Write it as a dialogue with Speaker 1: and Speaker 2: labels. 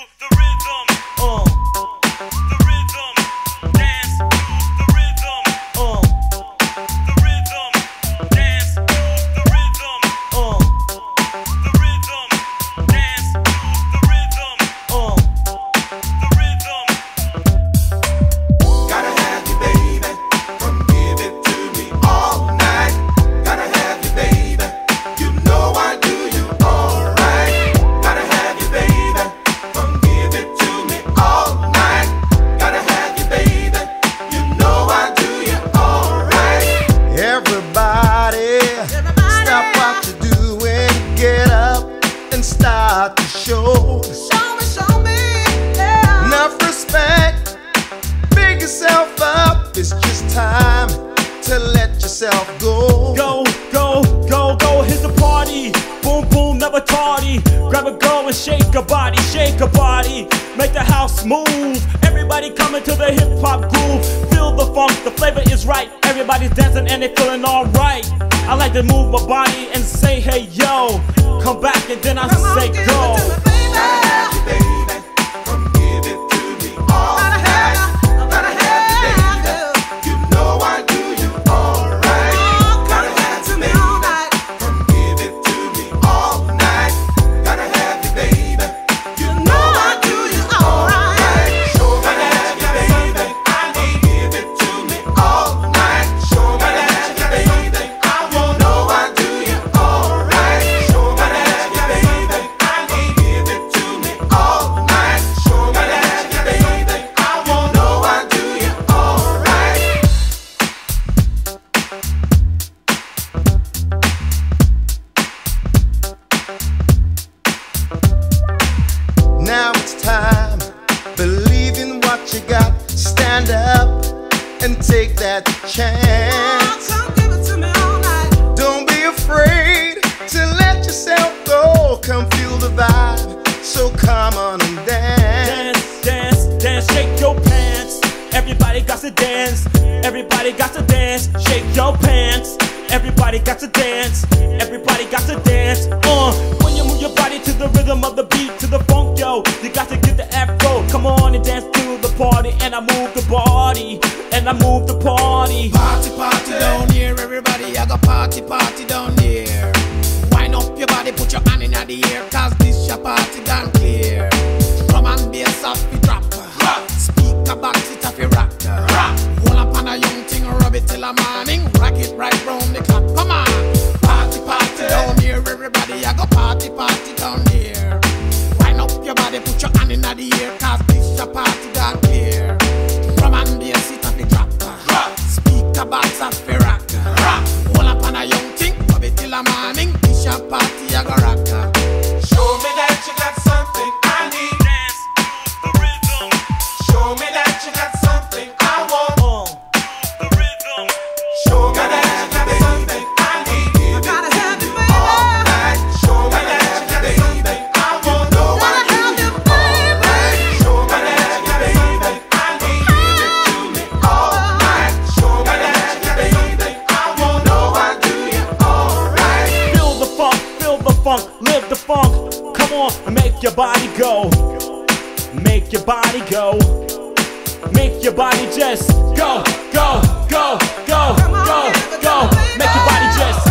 Speaker 1: the
Speaker 2: and
Speaker 3: shake a body, shake a body. Make the house move. Everybody coming to the hip hop groove. Feel the funk, the flavor is right. Everybody's dancing and they feeling alright. I like to move my body and say, hey yo. Come back and then I say go.
Speaker 2: And take that chance. Don't be afraid to let yourself go. Come feel the vibe. So come on and dance.
Speaker 3: Dance, dance, dance, shake your pants. Everybody got to dance. Everybody got to dance. Shake your pants. Everybody got to dance. Everybody got to dance. Uh, when you move your body to the rhythm of the beat, to the funk, yo, you got to get the afro. Come on and dance to the party, and I move the body, and I move the party.
Speaker 4: Party, party down here, everybody. I got party, party down here. Wind up your body, put your hand in the air, cause this your party done clear. Drum and bass off the drop. Speaker box it off your rock. Hold up on a young thing, rub it till the morning. Rock it right round the clock. Come on. Party, party down here, everybody. I got party, party down here. Wind up your body, put your hand in the air,
Speaker 3: make your body go. Make your body go. Make your body just go, go, go, go, go, go. Make your body just